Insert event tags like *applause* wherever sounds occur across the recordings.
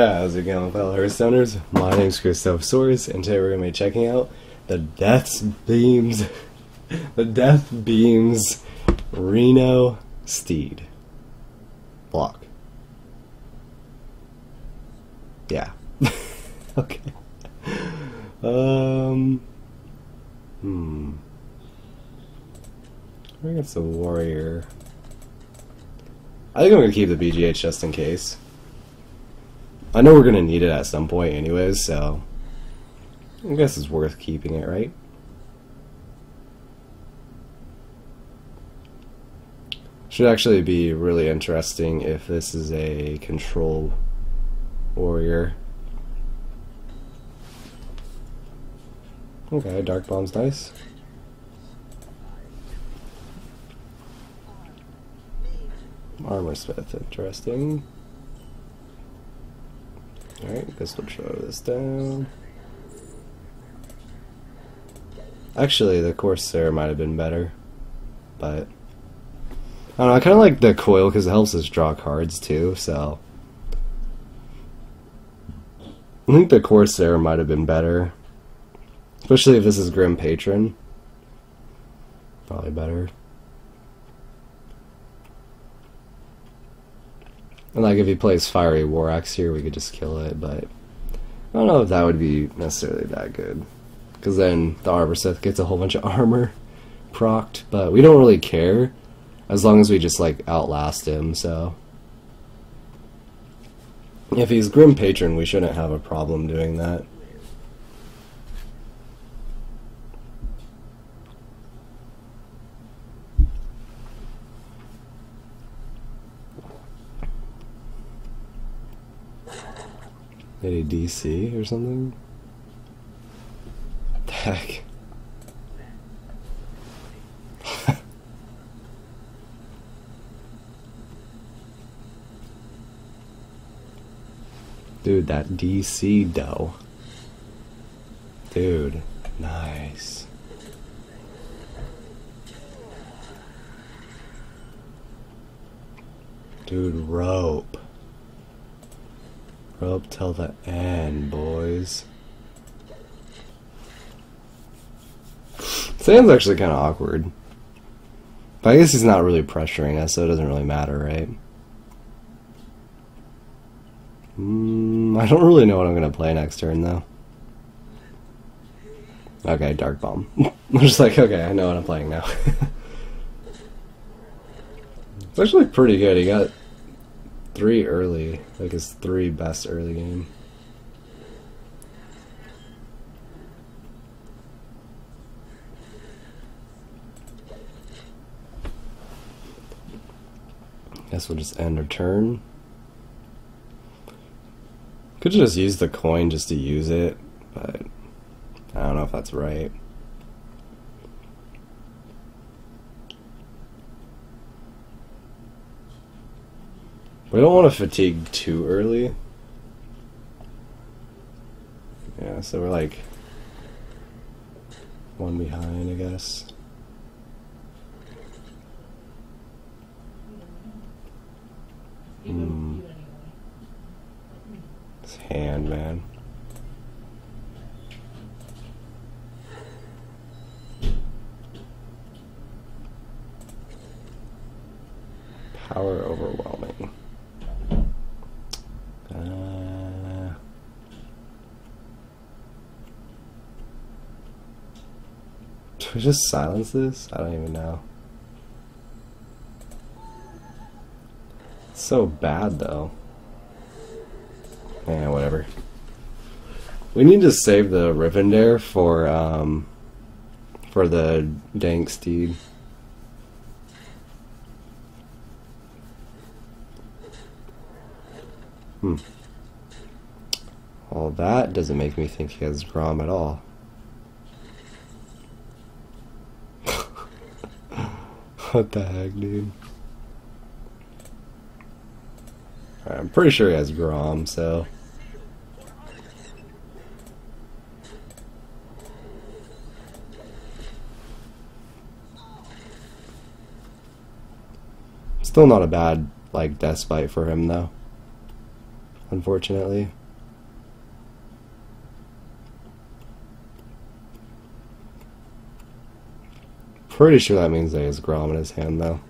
Yeah, how's it going, fellow Hearthstoners? My name's Khristophesaurus, and today we're going to be checking out the Death's Beams, *laughs* the Death Beams Reno Steed block. Yeah. *laughs* okay. Um. Hmm. I think it's a warrior. I think I'm gonna keep the BGH just in case. I know we're gonna need it at some point anyways, so I guess it's worth keeping it, right? Should actually be really interesting if this is a control warrior. Okay, Dark Bomb's nice. Armorsmith, interesting. Alright, guess we'll throw this down. Actually, the Corsair might have been better, but I don't know. I kind of like the coil because it helps us draw cards too. So I think the Corsair might have been better, especially if this is Grim Patron. Probably better. And like if he plays Fiery War Axe here, we could just kill it, but I don't know if that would be necessarily that good. Because then the Armorsmith gets a whole bunch of *laughs* armor procced, but we don't really care as long as we just like outlast him, so. If he's Grim Patron, we shouldn't have a problem doing that. Maybe DC or something? Heck. *laughs* Dude, that DC dough. Dude, nice. Dude, rope. Rope till the end, boys. Sam's actually kind of awkward. But I guess he's not really pressuring us, so it doesn't really matter, right? Mm, I don't really know what I'm going to play next turn, though. Okay, Dark Bomb. *laughs* I'm just like, okay, I know what I'm playing now. *laughs* it's actually pretty good. He got three early, like his three best early game. Guess we'll just end our turn. Could just use the coin just to use it, but I don't know if that's right. We don't want to fatigue too early. Yeah, so we're like one behind, I guess. Hmm. His hand, man. Power overwhelming. Uh, should we just silence this? I don't even know. It's so bad though. Yeah, whatever. We need to save the Rivendare for um for the Dank Steed. Hmm. Well, that doesn't make me think he has Grom at all. What the heck, dude? I'm pretty sure he has Grom, so... Still not a bad, like, death fight for him, though. unfortunately. Pretty sure that means that he has Grom in his hand, though.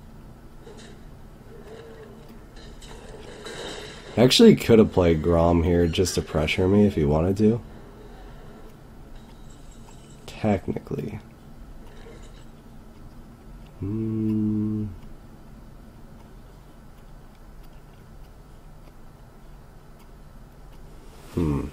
Actually, could have played Grom here just to pressure me if he wanted to. Technically. Hmm. Hmm.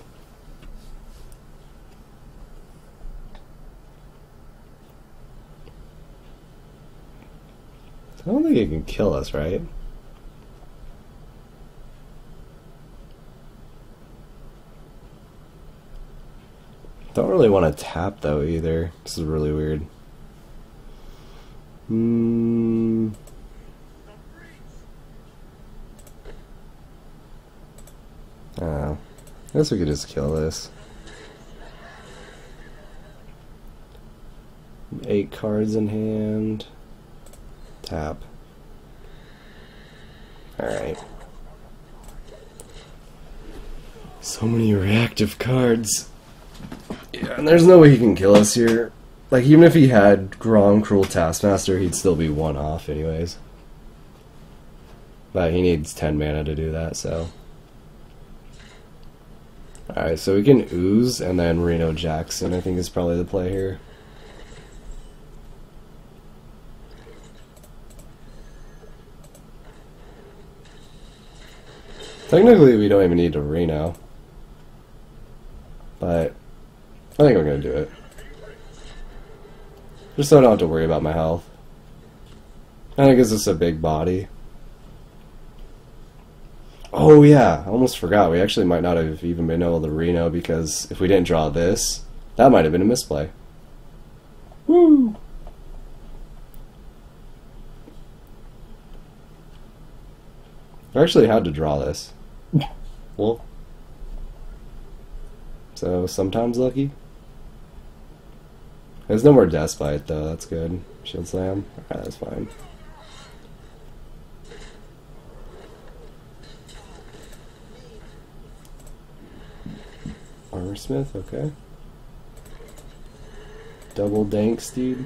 I don't think it can kill us, right? Don't really want to tap though either. This is really weird. Hmm. Oh. I guess we could just kill this. Eight cards in hand. Tap. Alright. So many reactive cards. Yeah, and there's no way he can kill us here. Like, even if he had Grom Cruel Taskmaster, he'd still be one off anyways. But he needs 10 mana to do that, so... Alright, so we can Ooze, and then Reno Jackson, I think is probably the play here. Technically, we don't even need to Reno. But, I think I'm gonna do it. Just so I don't have to worry about my health. I think it's just a big body. Oh yeah, I almost forgot. We actually might not have even been able to Reno because if we didn't draw this, that might have been a misplay. Woo! I actually had to draw this. So sometimes lucky. There's no more Deathbite though, that's good. Shield Slam? Alright, that's fine. Armorsmith, okay. Double Dank Steed.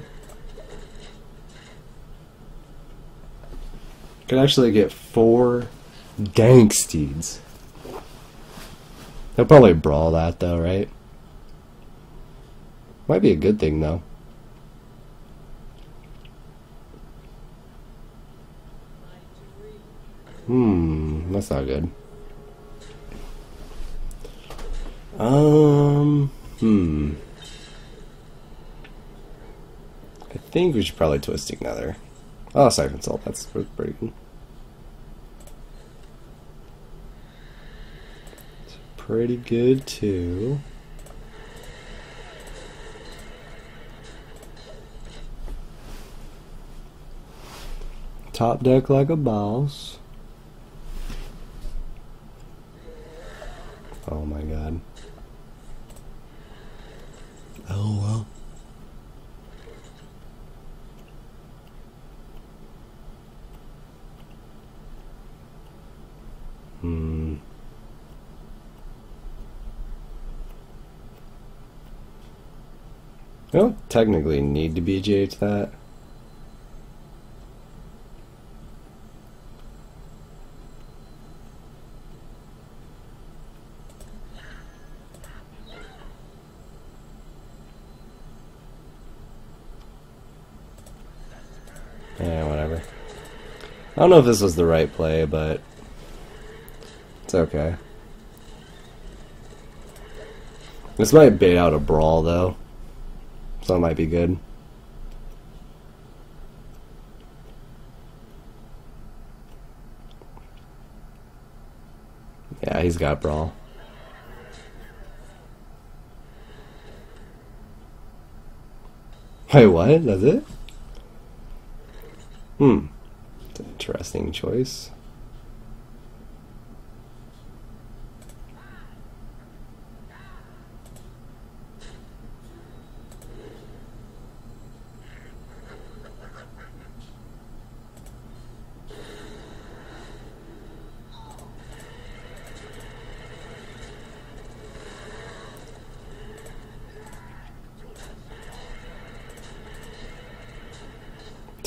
Could actually get four Dank Steeds. They'll probably brawl that though, right? Might be a good thing though. Hmm, that's not good. Um, hmm. I think we should probably Twisting Nether. Oh, Siphon Soul, that's pretty good. Pretty good too. Top deck like a boss. Oh my god. Oh well. Hmm. I don't technically need to BGH that. Yeah, whatever. I don't know if this was the right play, but it's okay. This might bait out a brawl, though. So that might be good. Yeah, he's got brawl. *laughs* Wait, what? That's it? Hmm. interesting choice.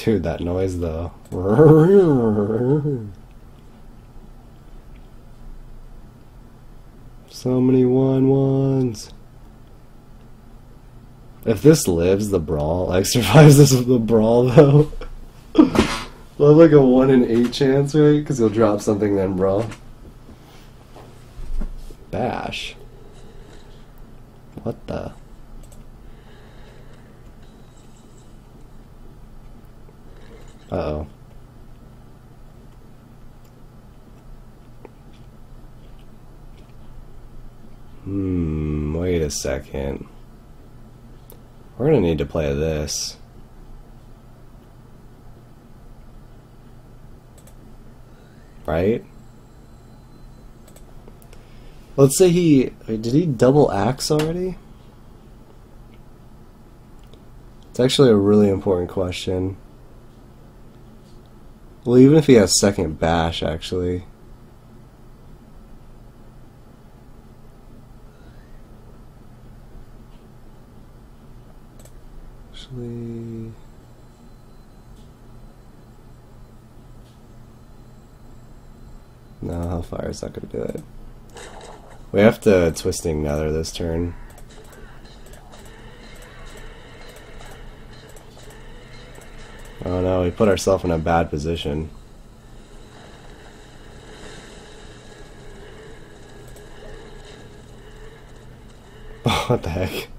Dude, that noise though. *laughs* So many one ones. If this lives the brawl, like *laughs* survives this the brawl though, *laughs* we'll have like a one in eight chance, right? Because he'll drop something then brawl. Bash. What the? Uh oh. Hmm, wait a second. We're gonna need to play this. Right? Let's say he. Did he double axe already? It's actually a really important question. Well, even if he has second bash, actually. Actually. No, Hellfire is not to do it. We have to Twisting Nether this turn. Oh no, we put ourselves in a bad position. *laughs* what the heck?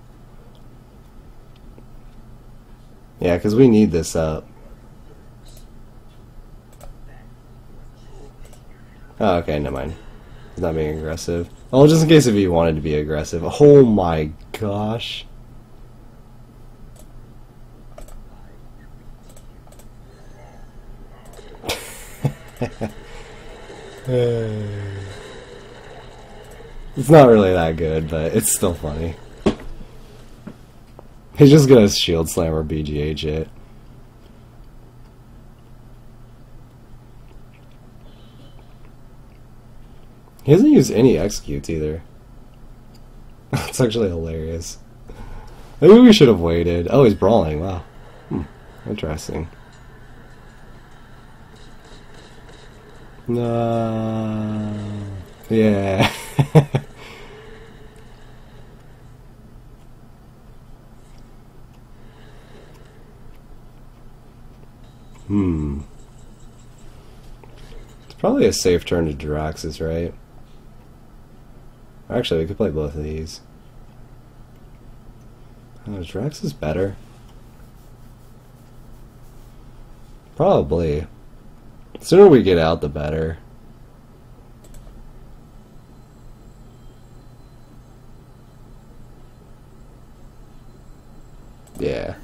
Yeah, because we need this up. Oh, okay, never mind. He's not being aggressive. Oh, just in case if he wanted to be aggressive. Oh my gosh. *laughs* it's not really that good, but it's still funny. He's just gonna shield slam or BGH it. He doesn't use any executes either. *laughs* That's actually hilarious. Maybe we should have waited. Oh, he's brawling. Wow. Hmm. Interesting. No. Yeah. *laughs* hmm. It's probably a safe turn to Jaraxxus, right? Actually, we could play both of these. Uh, oh, Jaraxxus better? Probably. The sooner we get out, the better. Yeah.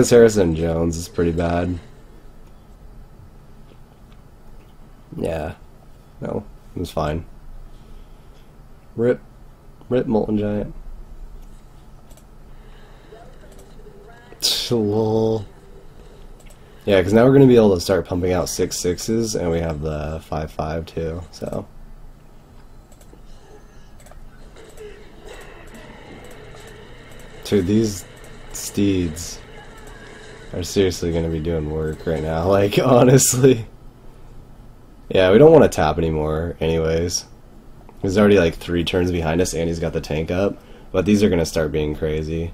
Maybe Harrison Jones is pretty bad. Yeah. No, it was fine. Rip. Rip Molten Giant. Lol. Yeah, because now we're going to be able to start pumping out six sixes, and we have the five five too. So. Dude, these steeds are seriously going to be doing work right now. *laughs* Like honestly. Yeah, we don't want to tap anymore, anyways. He's already like three turns behind us and he's got the tank up. But these are going to start being crazy.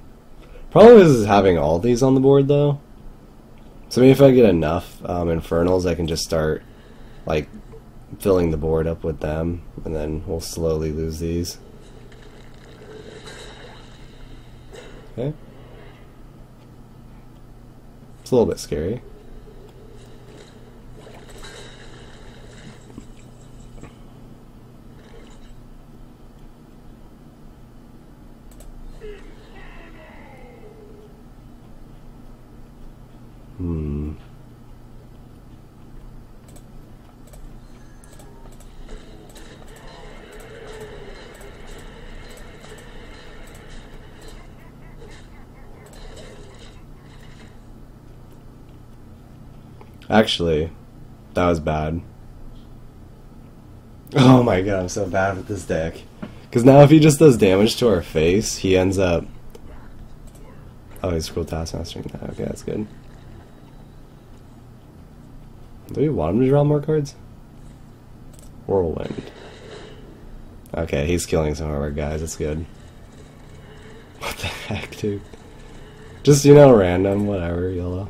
Problem is having all these on the board though. So maybe if I get enough um, Infernals, I can just start like filling the board up with them. And then we'll slowly lose these. Okay. It's a little bit scary. Hmm. Actually, that was bad. *laughs* Oh my god, I'm so bad with this deck. Because now if he just does damage to our face, he ends up... Oh, he's Cruel Taskmastering that. Okay, that's good. Do we want him to draw more cards? Whirlwind. Okay, he's killing some of our guys. That's good. *laughs* What the heck, dude? Just, you know, random, whatever, yellow.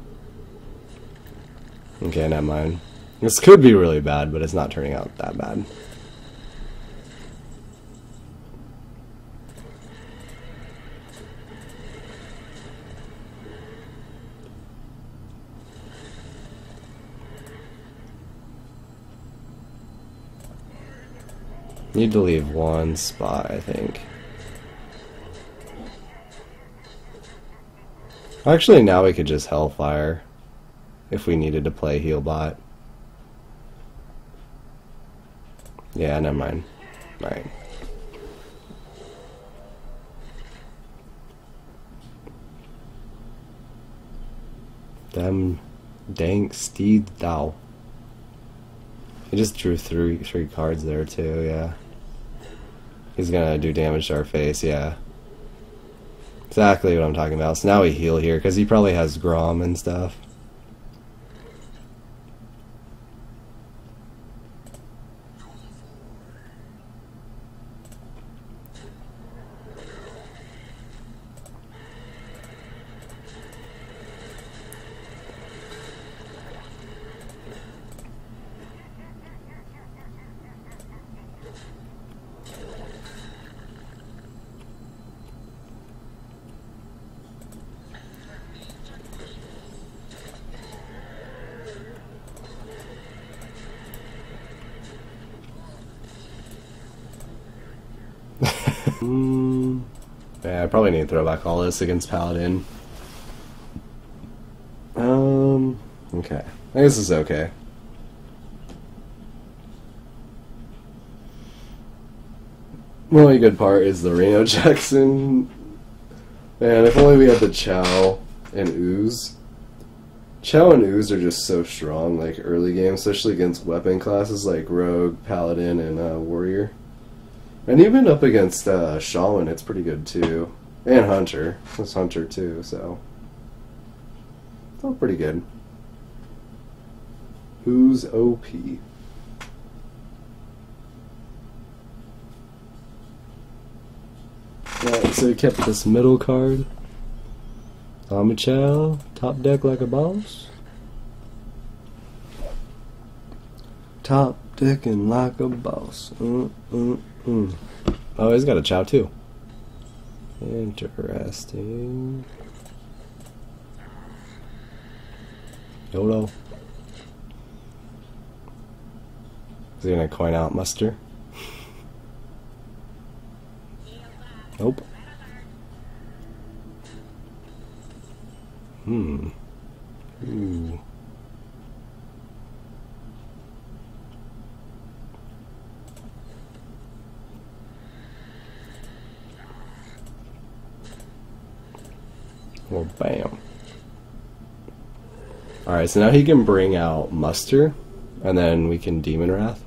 Okay, never mind. This could be really bad, but it's not turning out that bad. Need to leave one spot, I think. Actually, now we could just Hellfire if we needed to play Healbot. Yeah, never mind. Alright. Them dank steed thou. He just drew three three cards there too, yeah. He's gonna do damage to our face, yeah. Exactly what I'm talking about. So now we heal here, because he probably has Grom and stuff. Mm, yeah, I probably need to throw back all this against Paladin. Um, okay. I guess it's okay. The only good part is the Reno *laughs* Jackson. Man, if only we had the Chow and Ooze. Chow and Ooze are just so strong, like early game, especially against weapon classes like Rogue, Paladin, and uh, Warrior. And even up against uh, Shaman, it's pretty good too. And Hunter. It's Hunter too, so. It's all pretty good. Who's OP? Right, so we kept this middle card. Amachel, top deck like a boss. Top decking like a boss. Mm, mm, mm. Oh, he's got a chow too. Interesting. YOLO. Is he gonna coin out muster? nope. Hmm. Ooh. Well, bam. Alright, so now he can bring out Muster, and then we can Demonwrath.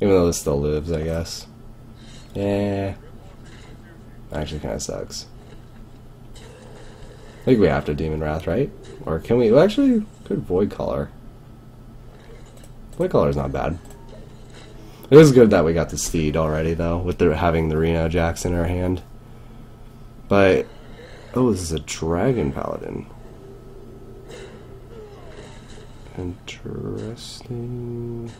Even though this still lives, I guess. Yeah. Actually kind of sucks. I think we have to Demonwrath, right? Or can we? Well, actually, good Void Caller. Void Caller is not bad. It is good that we got the Steed already, though, with the, having the Reno Jackson in our hand. But Oh, this is a dragon paladin. Interesting.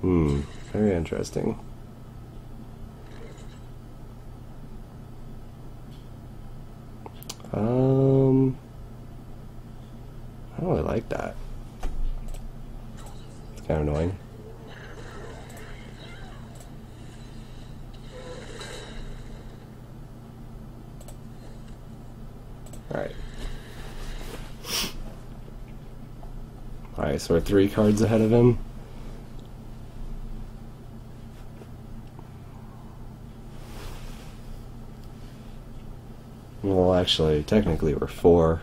Hmm, very interesting. Um, I don't really like that. It's kind of annoying. Alright, so we're three cards ahead of him. Well, actually, technically we're four.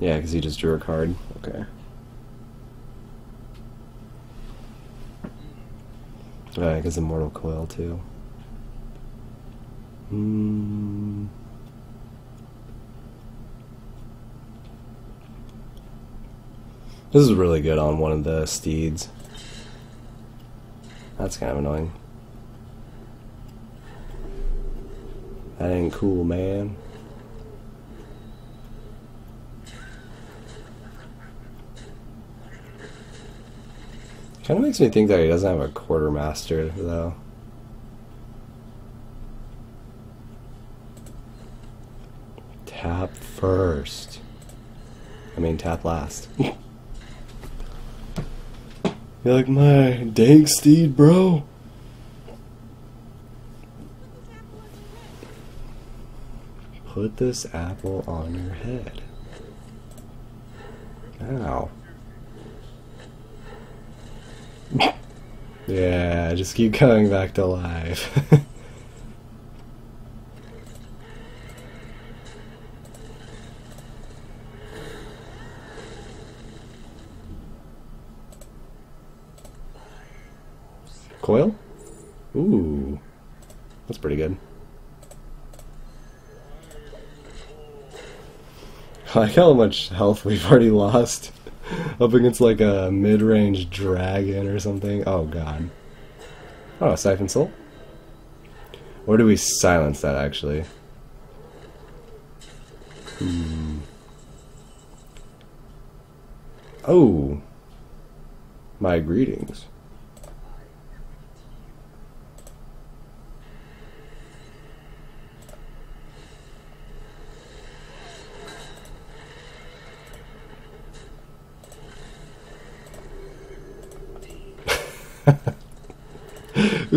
Yeah, because he just drew a card. Okay. Alright, because Immortal Coil, too. Hmm. This is really good on one of the steeds. That's kind of annoying. That ain't cool, man. Kind of makes me think that he doesn't have a quartermaster, though. Tap first. I mean, tap last. *laughs* You're like my dank steed, bro. Put this apple on your head. Ow. yeah, just keep coming back to life. *laughs* Coil? Ooh. That's pretty good. *laughs* Like how much health we've already lost *laughs* up against like a mid-range dragon or something. Oh god. Oh, Siphon Soul? Or do we silence that actually? Hmm. Oh. My greetings.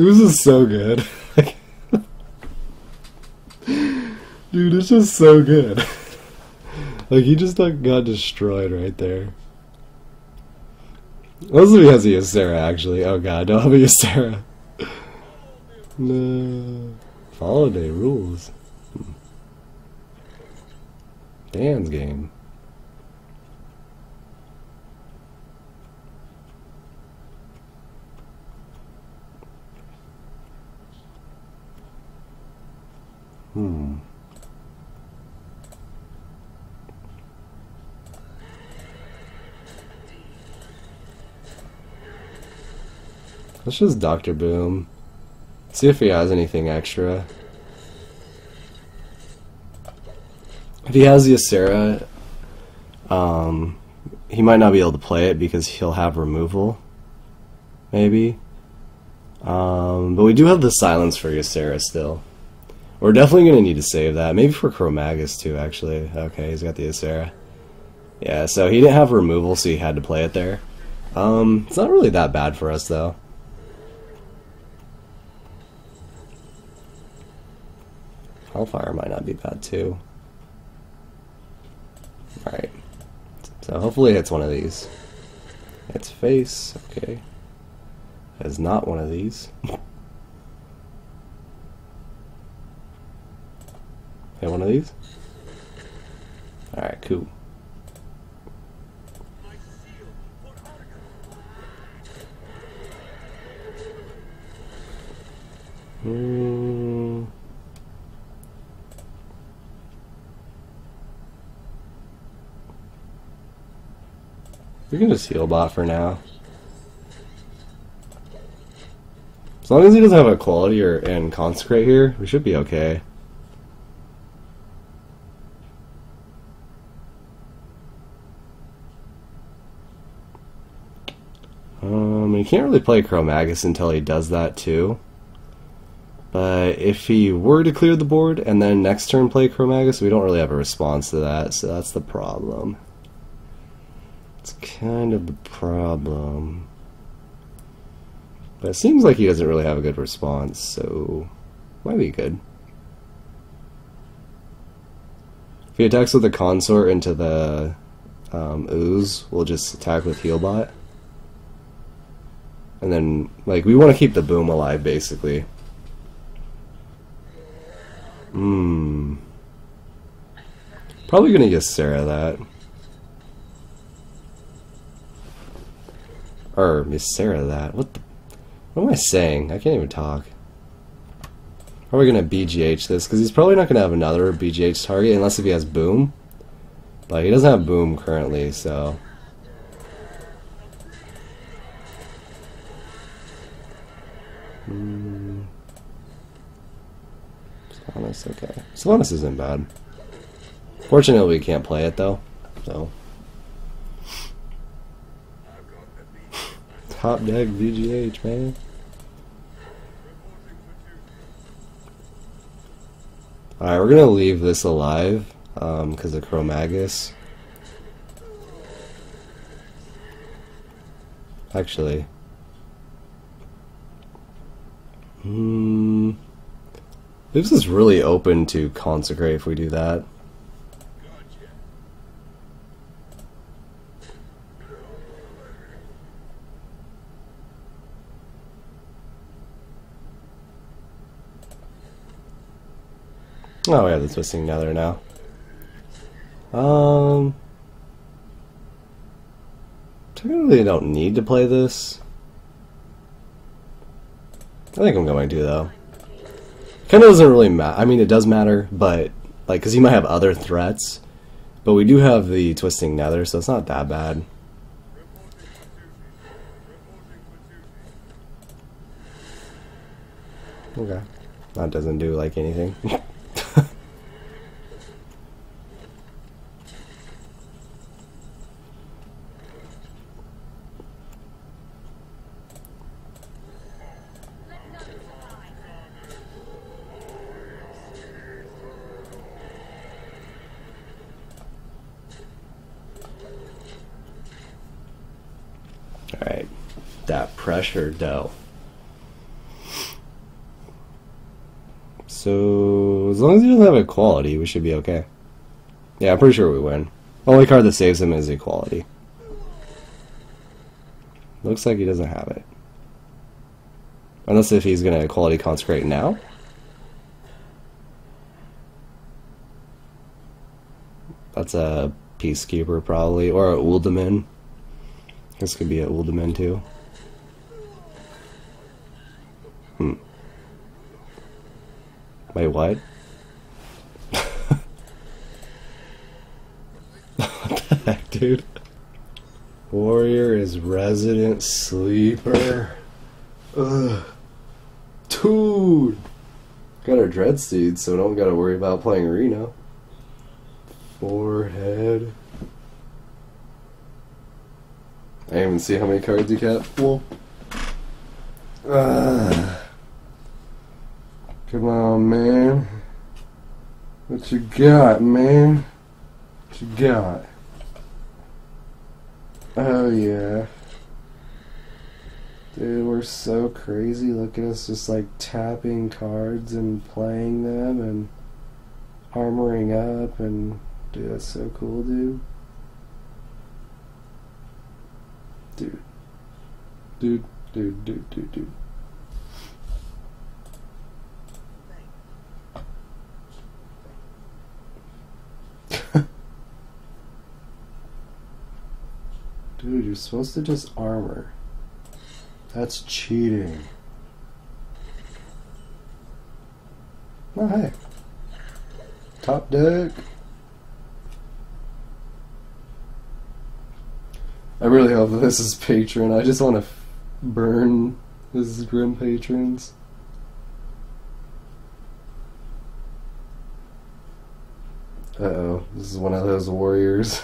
This is so good. Dude, it's just so good. like he just like got destroyed right there. Unless he has a actually. Oh god, don't have a Ysera. no. Holiday rules. Hmm. Dan's game. Hmm. Let's just Dr. Boom. See if he has anything extra. If he has Ysera, um, he might not be able to play it because he'll have removal. Maybe. Um, but we do have the silence for Ysera still. We're definitely going to need to save that. Maybe for Chromaggus too, actually. Okay, he's got the Ysera. Yeah, so he didn't have removal, so he had to play it there. Um, it's not really that bad for us, though. Hellfire might not be bad, too. Alright. So hopefully it's one of these. Its face, okay. It's not one of these. *laughs* Okay, one of these? Alright, cool. Hmm. We can just heal bot for now. As long as he doesn't have a quality or and consecrate here, we should be okay. he can't really play Chromaggus until he does that too. But if he were to clear the board and then next turn play Chromaggus, we don't really have a response to that, so that's the problem. It's kind of the problem. But it seems like he doesn't really have a good response, so might be good. If he attacks with the consort into the um, ooze, we'll just attack with Healbot. And then, like, we want to keep the boom alive, basically. Hmm. Probably gonna get Sarah that. Or Miss Sarah that. What the? What am I saying? I can't even talk. We gonna BGH this? Because he's probably not gonna have another BGH target unless if he has boom. But he doesn't have boom currently, so. Sylvanas, okay. Sylvanas isn't bad. Fortunately, we can't play it though, so. Top deck BGH, man. Alright, we're gonna leave this alive, because um, of Chromaggus. Actually. Hmm. This is really open to consecrate if we do that. Oh, yeah, the twisting nether now. Um, technically, don't need to play this. I think I'm going to though. Kind of doesn't really matter. I mean, it does matter, but like, because you might have other threats, but we do have the twisting nether, so it's not that bad. Okay, that doesn't do like anything. *laughs* Alright, that pressure dough. So, as long as he doesn't have equality, we should be okay. Yeah, I'm pretty sure we win. Only card that saves him is equality. Looks like he doesn't have it. Unless if he's gonna equality consecrate now. That's a Peacekeeper probably, or a Uldaman. This could be a Uldaman too. Hmm. Wait, what? *laughs* what the heck, dude? Warrior is resident sleeper. Ugh. Dude! Got our dread steeds, so don't gotta worry about playing Reno. Forehead. I didn't even see how many cards you kept. Well, uh, come on, man. What you got, man? What you got? Oh, yeah. Dude, we're so crazy. Look at us just like tapping cards and playing them and armoring up and dude, that's so cool, dude. Dude. Dude, dude, dude, dude, dude. Dude, you're supposed to just armor. That's cheating. Oh, hey. Top deck. I really hope this is patron. I just want to burn his grim patrons. Uh oh, this is one of those warriors.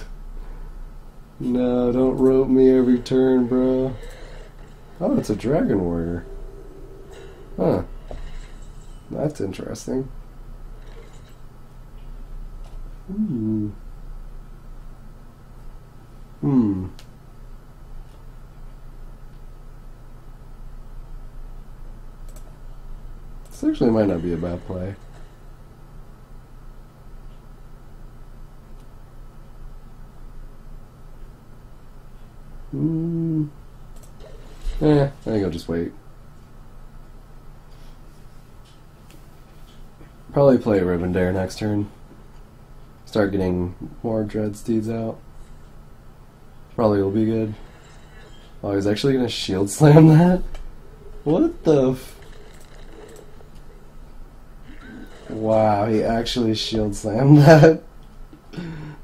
*laughs* no, don't rope me every turn, bro. Oh, it's a dragon warrior. Huh. That's interesting. Hmm. Hmm. This actually might not be a bad play. Hmm. Eh, I think I'll just wait. Probably play Rivendare next turn. Start getting more Dread Steeds out. Probably will be good. Oh, he's actually gonna shield slam *laughs* that? What the Wow, he actually shield slammed that.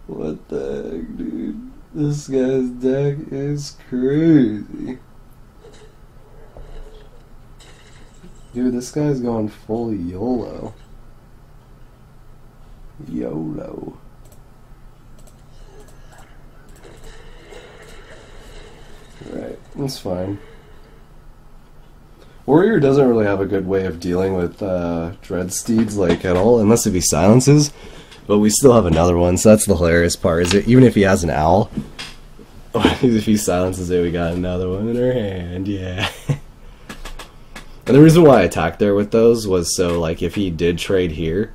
What the heck, dude? This guy's deck is crazy. Dude, this guy's going full YOLO. YOLO. Right, that's fine. Warrior doesn't really have a good way of dealing with uh, Dread Steeds like at all, unless if he silences. But we still have another one, so that's the hilarious part. Is it even if he has an owl, *laughs* if he silences it, we got another one in our hand. Yeah. *laughs* and the reason why I attacked there with those was so like if he did trade here,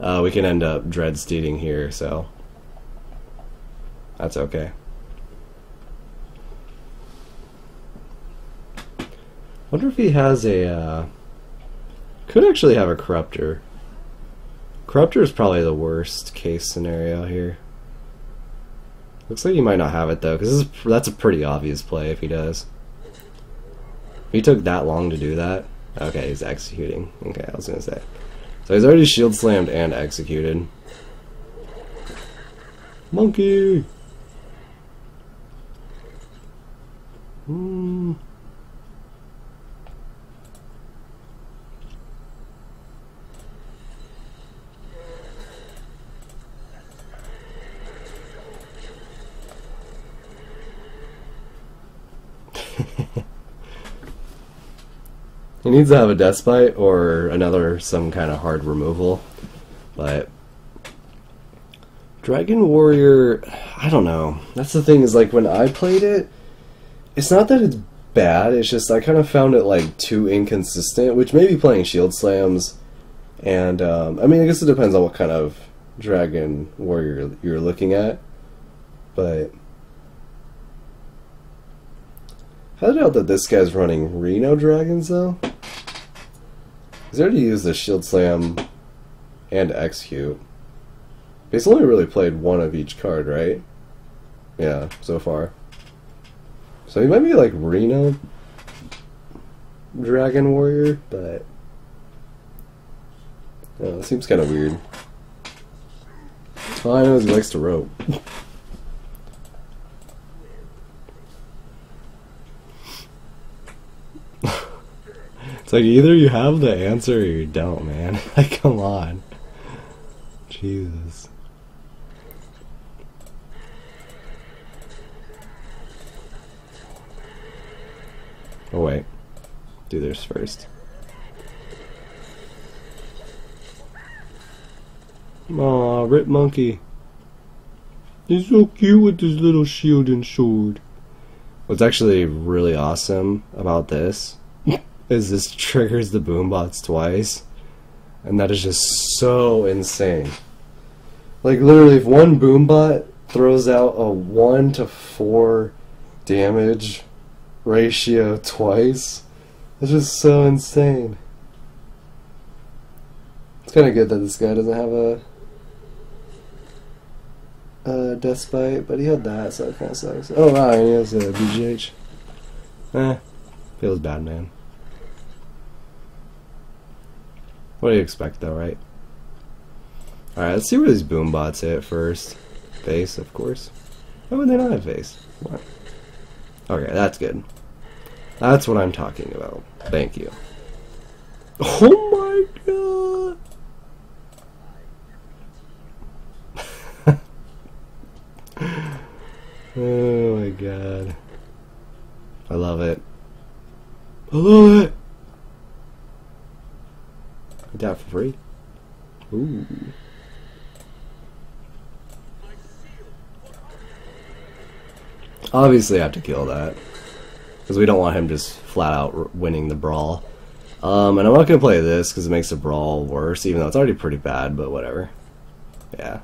uh, we can end up Dread Steeding here. So that's okay. Wonder if he has a, uh, could actually have a Corruptor. Corruptor is probably the worst case scenario here. Looks like he might not have it though, because that's a pretty obvious play if he does. He took that long to do that, okay, he's executing. Okay, I was gonna say. So he's already shield slammed and executed. Monkey! Hmm. he needs to have a Deathbite or another some kind of hard removal. But Dragon Warrior, I don't know. That's the thing is like when I played it, it's not that it's bad. It's just I kind of found it like too inconsistent. Which maybe playing Shield Slams, and um, I mean I guess it depends on what kind of Dragon Warrior you're looking at, but I doubt that this guy's running Reno Dragons, though. He's already used the Shield Slam and Execute. He's only really played one of each card, right? Yeah, so far. So he might be like Reno Dragon Warrior, but... Oh, it seems kind of weird. All I know is he likes to rope. *laughs* It's like either you have the answer or you don't, man. *laughs* like, come on. Jesus. Oh, wait. Do this first. Aw, Rip Monkey. He's so cute with his little shield and sword. What's actually really awesome about this is this triggers the boombots twice. And that is just so insane. Like literally if one boombot throws out a 1 to 4 damage ratio twice, it's just so insane. It's kind of good that this guy doesn't have a uh, Deathbite, but he had that, so it kind of sucks. Oh wow, he has a BGH. Eh, feels bad, man. What do you expect, though, right? Alright, let's see where these boom boombots hit first. Face, of course. Why would they not have face? What? Okay, that's good. That's what I'm talking about. Thank you. Oh my god! *laughs* oh my god. I love it. I love it! That for free. Ooh. Obviously, I have to kill that. Because we don't want him just flat out winning the brawl. Um, and I'm not going to play this because it makes the brawl worse, even though it's already pretty bad, but whatever. Yeah.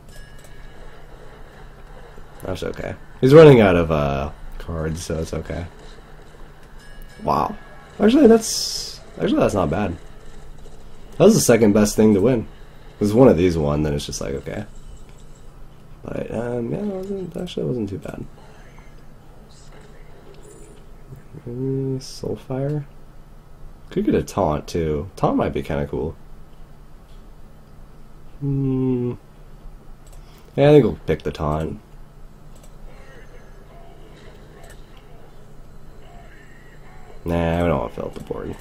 That's okay. He's running out of uh, cards, so it's okay. Wow. Actually, that's actually that's not bad. That was the second best thing to win. It was one of these won, then it's just like, okay. But, um, yeah, it wasn't, actually wasn't too bad. Uh, Soulfire? Could get a taunt too. Taunt might be kind of cool. Hmm. Yeah, I think we'll pick the taunt. Nah, we don't want to fill up the board.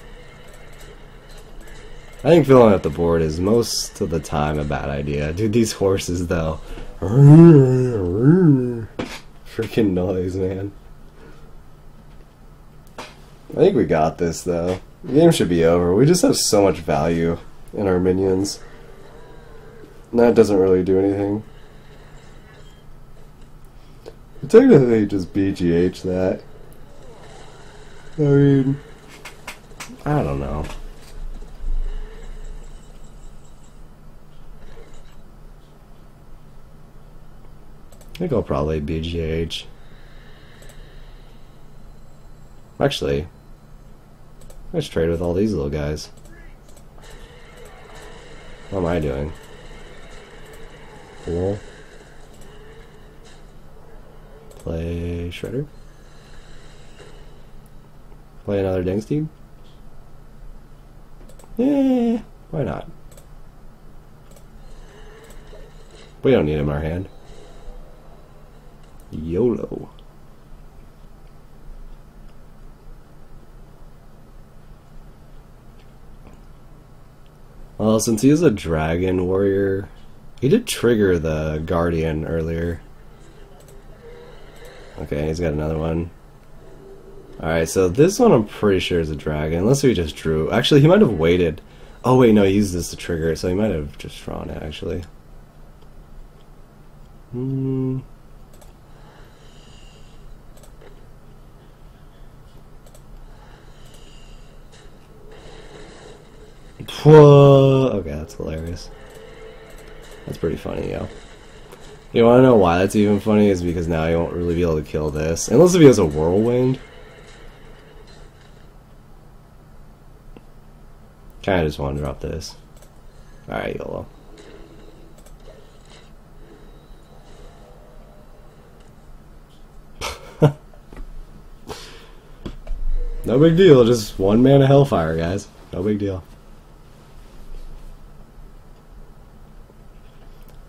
I think filling up the board is most of the time a bad idea. Dude, these horses though. *laughs* Freaking noise, man. I think we got this though. The game should be over. We just have so much value in our minions. That doesn't really do anything. Technically just BGH that. I mean, I don't know. I think I'll probably BGH. Actually, let's trade with all these little guys. What am I doing? Cool. Play Shredder. Play another Dings team? Yeah, why not? We don't need him in our hand. YOLO. Well, since he is a dragon warrior, he did trigger the guardian earlier. Okay, he's got another one. Alright, so this one I'm pretty sure is a dragon, unless we just drew. Actually, he might have waited. Oh wait, no, he used this to trigger it, so he might have just drawn it, actually. Hmm. Whoa. Okay, that's hilarious. That's pretty funny, yo. You wanna know why that's even funny? Is because now you won't really be able to kill this. Unless if he has a whirlwind. Kinda just wanna drop this. Alright, YOLO. *laughs* no big deal, just one man of Hellfire, guys. No big deal.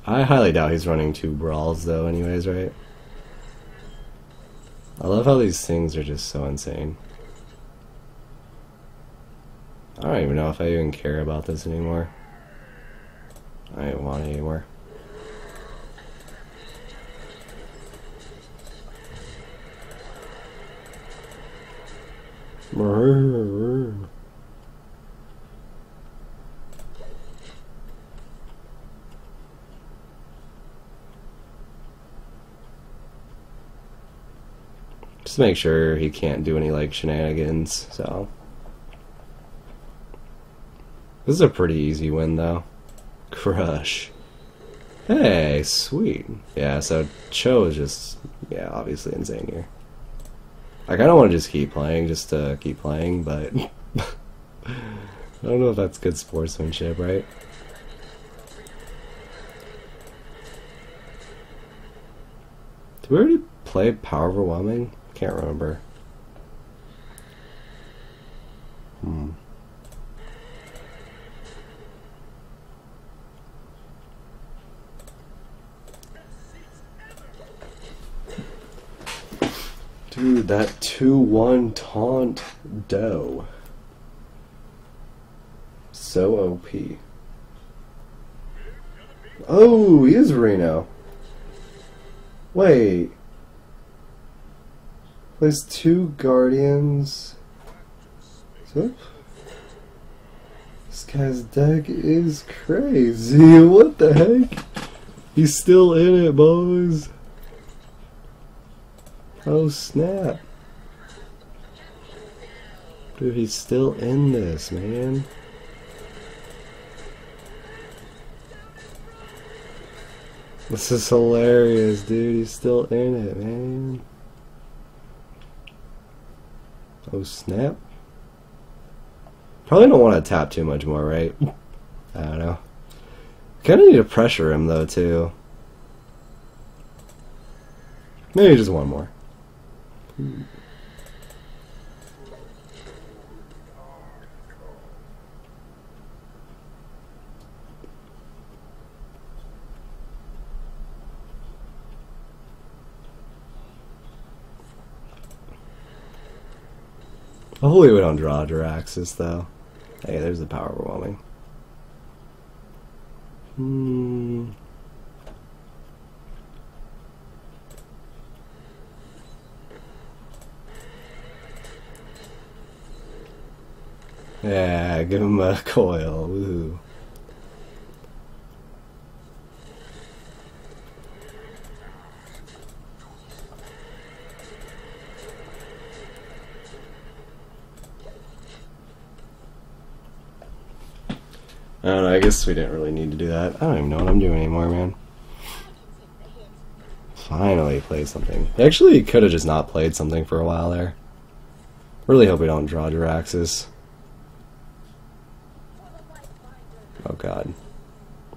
I highly doubt he's running two brawls though anyways, right? I love how these things are just so insane. I don't even know if I even care about this anymore. I don't want it anymore. Just make sure he can't do any like shenanigans, so. This is a pretty easy win though. Crush. Hey, sweet. Yeah, so Cho is just, yeah, obviously insane here. I kind of want to just keep playing, just to keep playing, but *laughs* I don't know if that's good sportsmanship, right? Did we already play Power Overwhelming? Can't remember. Hmm. Dude, that 2-1 taunt dough. So OP. Oh, he is Reno. Wait. There's two guardians. So, this guy's deck is crazy. *laughs* What the heck? He's still in it, boys. Oh snap. Dude, he's still in this, man. This is hilarious, dude. He's still in it, man. Oh snap. Probably don't want to tap too much more, right? I don't know. Kinda need to pressure him though too. Maybe just one more. Hmm. Hopefully we don't draw Jaraxxus, though. Hey, there's the power overwhelming. Hmm. Yeah, give him a *laughs* coil. Woohoo. I don't know, I guess we didn't really need to do that. I don't even know what I'm doing anymore, man. Finally played something. Actually, could have just not played something for a while there. Really hope we don't draw Jaraxxus. Oh god.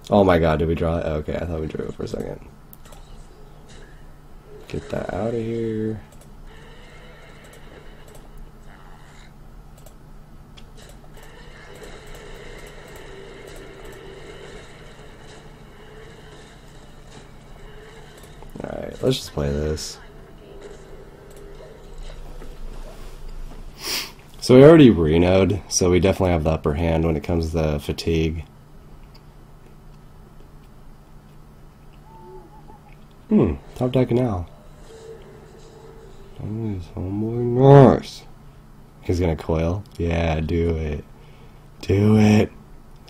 Oh my god, did we draw it? Okay, I thought we drew it for a second. Get that out of here. Alright, let's just play this. So we already Renoed, so we definitely have the upper hand when it comes to fatigue. Hmm, top deck now. homeboy nice. He's gonna coil. Yeah, do it. Do it.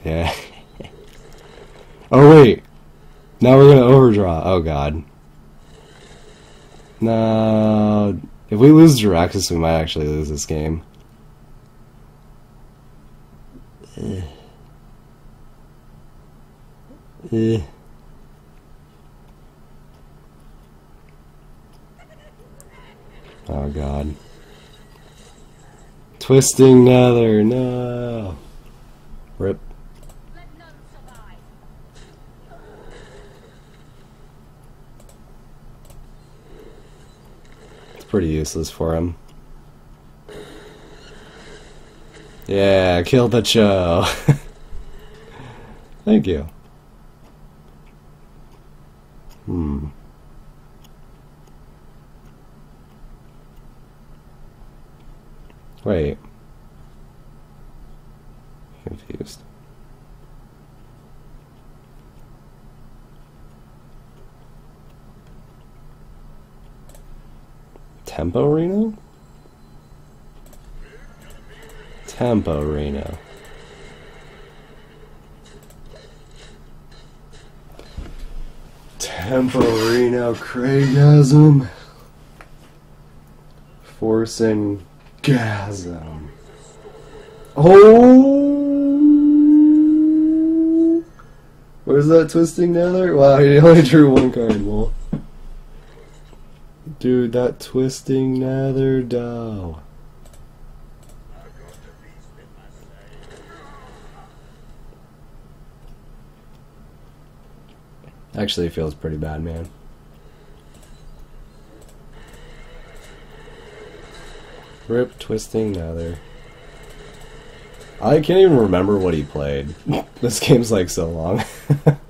Yeah. *laughs* oh wait. Now we're gonna overdraw. Oh god. No. If we lose Jaraxxus, we might actually lose this game. Eh. Eh. Oh god. Twisting Nether, no. Rip. It's for him. Yeah, kill the show. *laughs* Thank you. Hmm. Wait. Tempo Reno? Tempo Reno. Tempo Reno Craigasm. Forcing Gasm. Oh! Where's that twisting nether? Wow, he only drew one card. Well, dude, that twisting nether dough. Actually, feels pretty bad, man. Rip twisting nether. I can't even remember what he played. *laughs* this game's like so long. *laughs*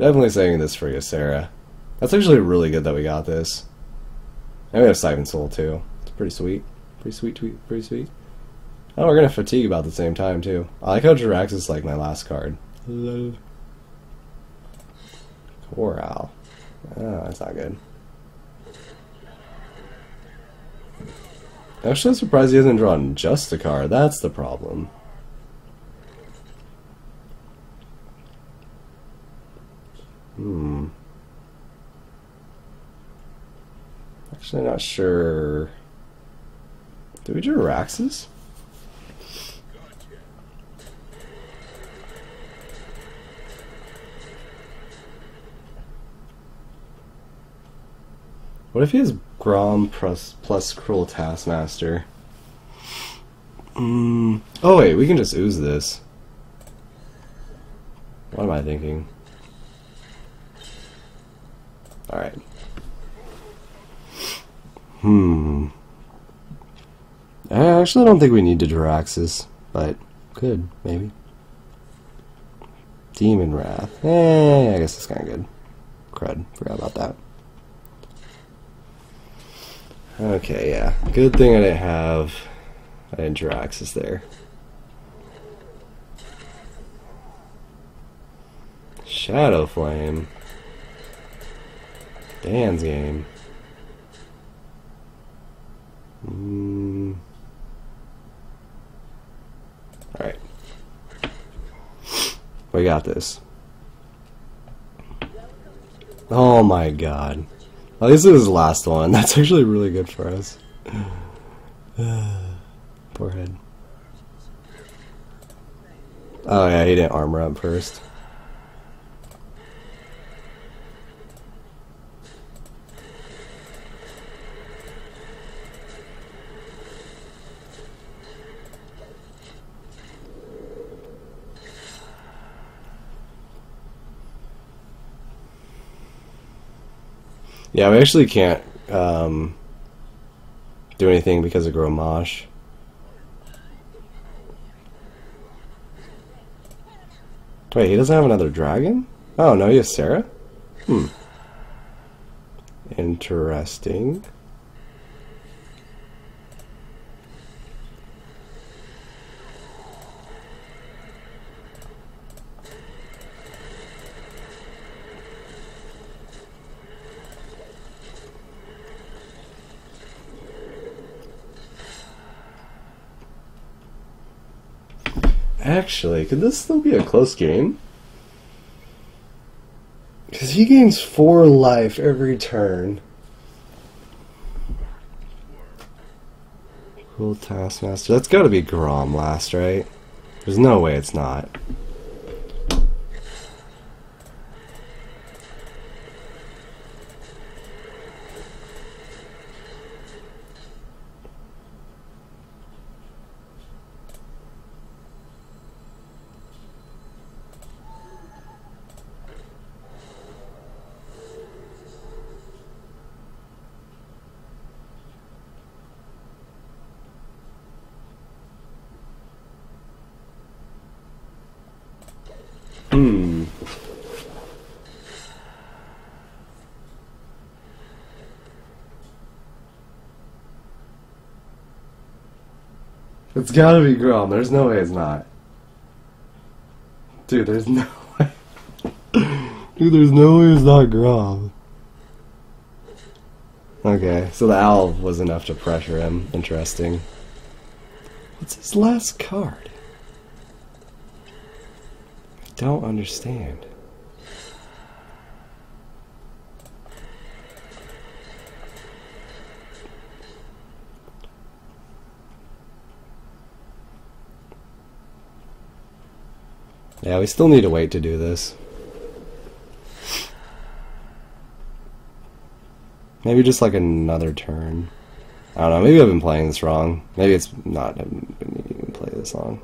Definitely saying this for you, Sarah. That's actually really good that we got this. And we have Siphon Soul too. It's pretty sweet. Pretty sweet, tweet, pretty sweet. Oh, we're gonna fatigue about the same time too. I like how Jaraxxus like my last card. Hello. Coral. Oh, that's not good. Actually, I'm surprised he hasn't drawn just a card. That's the problem. Hmm. Actually, not sure. Did we do Raxus? What if he has Grom plus, plus Cruel Taskmaster? Mm. Oh wait, we can just ooze this. What am I thinking? Alright. Hmm. I actually don't think we need to Jaraxxus, but could, maybe. Demonwrath. Eh, I guess it's kind of good. Crud. Forgot about that. Okay, yeah. Good thing I didn't have an Jaraxxus there. Shadowflame. Dan's game. Mm. Alright. We got this. Oh my god. At least it was the last one. *laughs* That's actually really good for us. *sighs* Poor head. Oh yeah, he didn't armor up first. Yeah, we actually can't um, do anything because of Grommash. Wait, he doesn't have another dragon? Oh, no, he has Sarah? Hmm. Interesting. Actually, could this still be a close game? Because he gains four life every turn. Cruel Taskmaster. That's gotta be Grom last, right? There's no way it's not. Hmm. It's gotta be Grom. There's no way it's not. Dude, there's no way. *laughs* Dude, there's no way it's not Grom. Okay, so the owl was enough to pressure him. Interesting. What's his last card? I don't understand. Yeah, we still need to wait to do this. Maybe just like another turn. I don't know, maybe I've been playing this wrong. Maybe it's not I haven't to play this long.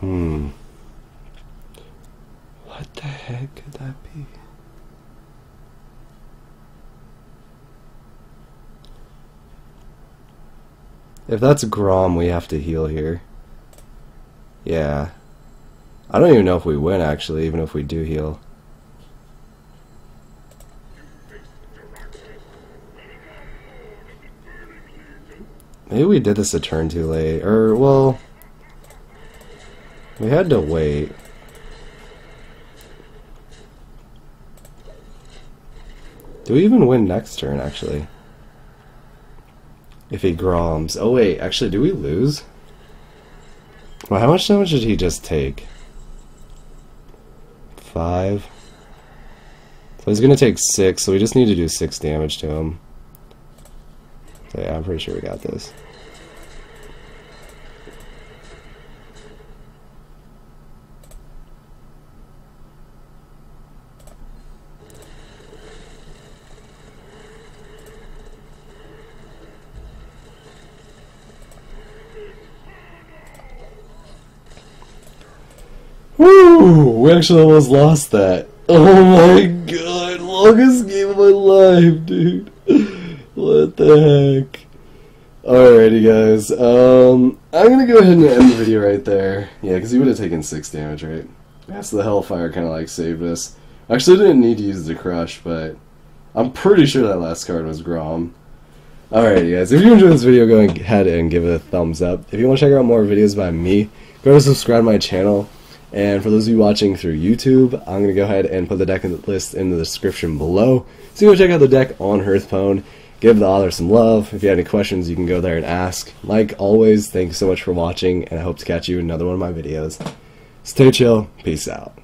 Hmm. What the heck could that be? If that's Grom, we have to heal here. Yeah. I don't even know if we win, actually, even if we do heal. Maybe we did this a turn too late. Or, well... We had to wait. Do we even win next turn, actually? If he groms. Oh wait, actually, do we lose? Well, how much damage did he just take? Five. So he's gonna take six, so we just need to do six damage to him. So yeah, I'm pretty sure we got this. Woo! We actually almost lost that. Oh my god, longest game of my life, dude. What the heck? Alrighty, guys. Um, I'm gonna go ahead and end the video right there. Yeah, because he would have taken six damage, right? Yeah, so the Hellfire kind of like saved us. Actually, didn't need to use the Crush, but I'm pretty sure that last card was Grom. Alrighty, guys, if you enjoyed this video, go ahead and give it a thumbs up. If you want to check out more videos by me, go to subscribe to my channel. And for those of you watching through YouTube, I'm going to go ahead and put the deck list in the description below. So go check out the deck on Hearthstone. Give the author some love. If you have any questions, you can go there and ask. Like always, thanks so much for watching, and I hope to catch you in another one of my videos. Stay chill. Peace out.